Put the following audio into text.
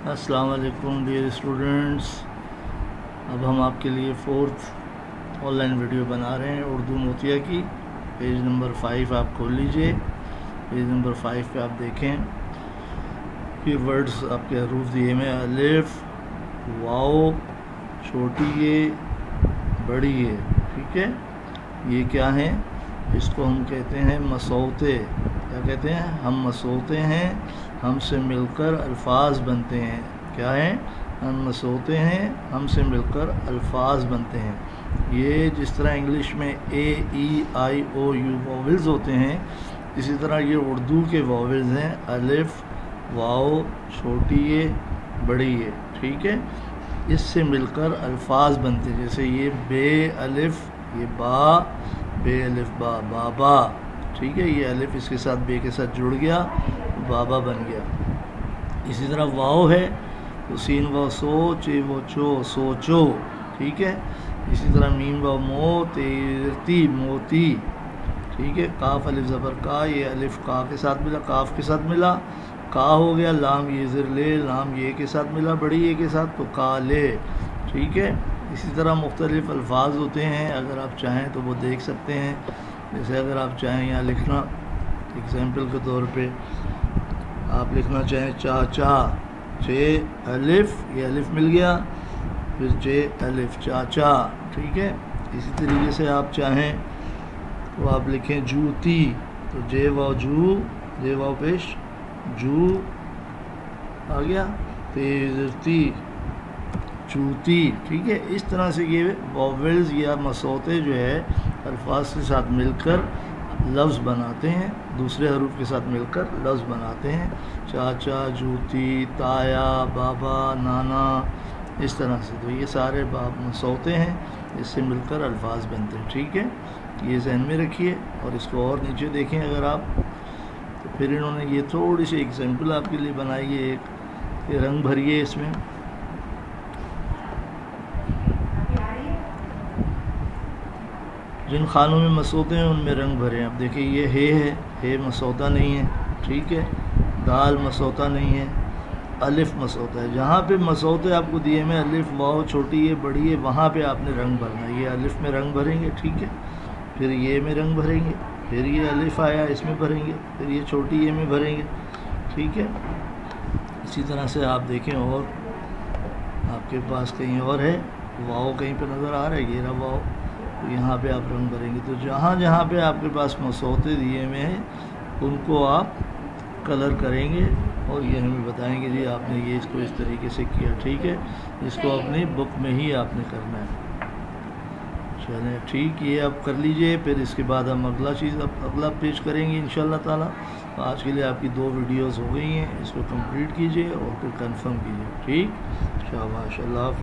अस्सलाम वालेकुम dear students अब हम आपके लिए फोर्थ ऑनलाइन वीडियो बना रहे हैं उर्दू मोतिया की। पेज नंबर फाइव आप खोल लीजिए। पेज नंबर फाइव पे आप देखें। ये वर्ड्स आपके हरूफ दिए में अलिफ वाओ छोटी ये बड़ी ये ठीक है? ये क्या है? इसको हम कहते हैं मसौते। क्या कहते हैं? हम मसौते हैं। हमसे मिलकर अल्फाज बनते हैं। क्या हैं? हम मसौते हैं, हमसे मिलकर अल्फाज बनते हैं। ये जिस तरह इंग्लिश में ए, ई, आई, ओ, यू वॉवल्स होते हैं, इसी तरह ये उर्दू के वॉवल्स हैं। अलिफ, वाओ, छोटी ये बड़ी ये ठीक है? इससे मिलकर अल्फाज बनते हैं। जैसे ये बे, अलिफ, ये बा, बे, अलिफ, बा बाबा ठीक है, ये अलिफ इसके साथ बे के साथ जुड़ गया, बाबा बन गया। इसी तरह वाओ है तो सीन व सो चे वो चो सोचो, ठीक है? इसी तरह मीम व मो तेरती मोती, ठीक है? काफ अलिफ ज़बर का, ये अलिफ का के साथ मिला, काफ के साथ मिला। का हो गया, लाम ये ज़र ले, लाम ये के साथ मिला, बड़ी ये के साथ तो का ले, ठीक है? इसी तरह मुख्तलिफ़ अल्फाज होते हैं, अगर आप चाहें तो वो देख सकते हैं। जैसे अगर आप चाहें यहाँ लिखना एग्ज़ाम्पल के तौर पे आप लिखना चाहें चा चा चे अलिफ ये अलिफ मिल गया, फिर जे अलिफ चाचा, ठीक है? इसी तरीके से आप चाहें तो आप लिखें जूती तो जे वाओ जू जे वाओ पेश, जू, आ गया तेजती चूती, ठीक है? इस तरह से ये वॉवल्स या मसौते जो है, अल्फाज के साथ मिलकर लफ्ज़ बनाते हैं, दूसरे हरूफ के साथ मिलकर लफ्ज़ बनाते हैं। चाचा, जूती, ताया, बाबा, नाना, इस तरह से। तो ये सारे बाब, मसौते हैं, इससे मिलकर अल्फाज बनते हैं, ठीक है? ये जहन में रखिए और इसको और नीचे देखें अगर आप। तो फिर इन्होंने ये थोड़ी सी एग्ज़ाम्पल आपके लिए बनाई है एक रंग भरिए इसमें। जिन खानों में मसौते हैं, उनमें रंग भरे हैं। अब देखिए, ये हे है, हे मसौता नहीं है, ठीक है? दाल मसौता नहीं है, अलिफ मसौता है। जहाँ पे मसौते आपको दिए में अलिफ वाओ छोटी है, बड़ी है, वहाँ पे आपने रंग भरना है। ये अलिफ में रंग भरेंगे, ठीक है? फिर ये में रंग भरेंगे, फिर ये अलिफ आया, इसमें भरेंगे, फिर ये छोटी ये में भरेंगे, ठीक है? इसी तरह से आप देखें और आपके पास कहीं और है वाओ कहीं पे नज़र आ रहा है ये रहा वाओ तो यहाँ पे आप रंग भरेंगे तो जहाँ जहाँ पे आपके पास मसौते दिए हुए हैं उनको आप कलर करेंगे और ये हमें बताएँगे जी आपने ये इसको इस तरीके से किया ठीक है? इसको अपनी बुक में ही आपने करना है। चलें ठीक ये आप कर लीजिए फिर इसके बाद हम अगला चीज़ अब अगला पेश करेंगे इन ताला। तो आज के लिए आपकी दो वीडियोस हो गई हैं इसको कंप्लीट कीजिए और फिर कंफर्म कीजिए ठीक? शाबाश अल्लाह